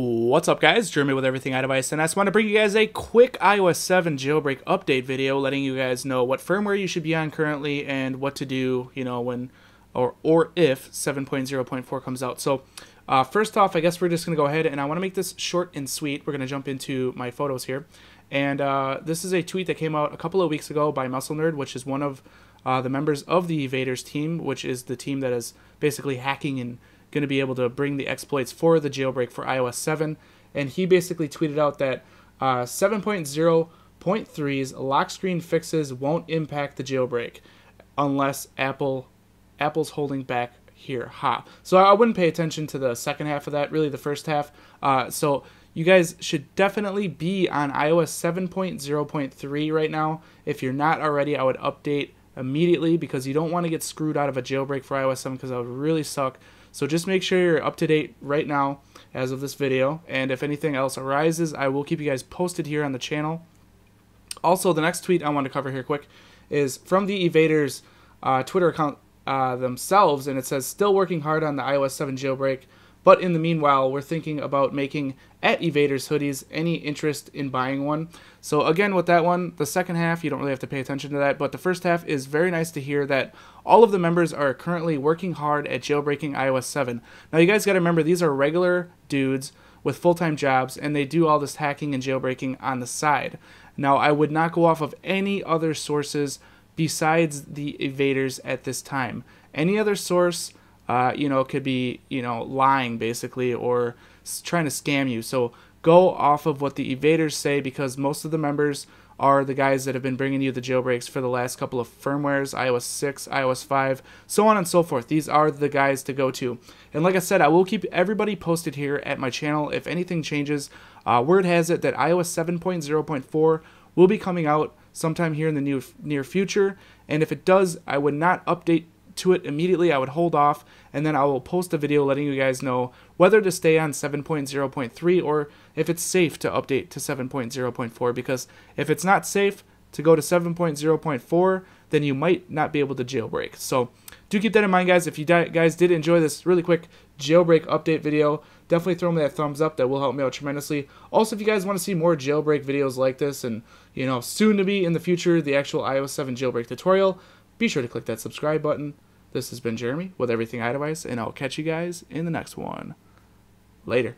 What's up guys, Jeremy with Everything iDevice, and I just want to bring you guys a quick iOS 7 jailbreak update video letting you guys know what firmware you should be on currently and what to do, you know, when or or if 7.0.4 comes out. So uh, first off, I guess we're just going to go ahead and I want to make this short and sweet. We're going to jump into my photos here. And uh, this is a tweet that came out a couple of weeks ago by MuscleNerd, which is one of uh, the members of the Evaders team, which is the team that is basically hacking and going to be able to bring the exploits for the jailbreak for iOS 7. And he basically tweeted out that uh, 7.0.3's lock screen fixes won't impact the jailbreak unless Apple Apple's holding back here. Ha. So I wouldn't pay attention to the second half of that, really the first half. Uh, so you guys should definitely be on iOS 7.0.3 right now. If you're not already, I would update immediately because you don't want to get screwed out of a jailbreak for iOS 7 because that would really suck. So just make sure you're up to date right now as of this video. And if anything else arises, I will keep you guys posted here on the channel. Also, the next tweet I want to cover here quick is from the Evaders uh, Twitter account uh, themselves, and it says, still working hard on the iOS 7 jailbreak. But in the meanwhile, we're thinking about making at Evaders hoodies. Any interest in buying one? So again, with that one, the second half, you don't really have to pay attention to that. But the first half is very nice to hear that all of the members are currently working hard at jailbreaking iOS 7. Now you guys got to remember, these are regular dudes with full-time jobs, and they do all this hacking and jailbreaking on the side. Now I would not go off of any other sources besides the evaders at this time. Any other source uh, you know, could be, you know, lying basically or trying to scam you. So go off of what the evaders say because most of the members are the guys that have been bringing you the jailbreaks for the last couple of firmwares, iOS 6, iOS 5, so on and so forth. These are the guys to go to. And like I said, I will keep everybody posted here at my channel if anything changes. Uh, word has it that iOS 7.0.4 will be coming out sometime here in the near, near future. And if it does, I would not update to it immediately, I would hold off and then I will post a video letting you guys know whether to stay on 7.0.3 or if it's safe to update to 7.0.4 because if it's not safe to go to 7.0.4 then you might not be able to jailbreak. So do keep that in mind guys. If you guys did enjoy this really quick jailbreak update video, definitely throw me that thumbs up. That will help me out tremendously. Also, if you guys want to see more jailbreak videos like this and, you know, soon to be in the future, the actual iOS 7 jailbreak tutorial, be sure to click that subscribe button. This has been Jeremy with Everything iDevice, and I'll catch you guys in the next one. Later.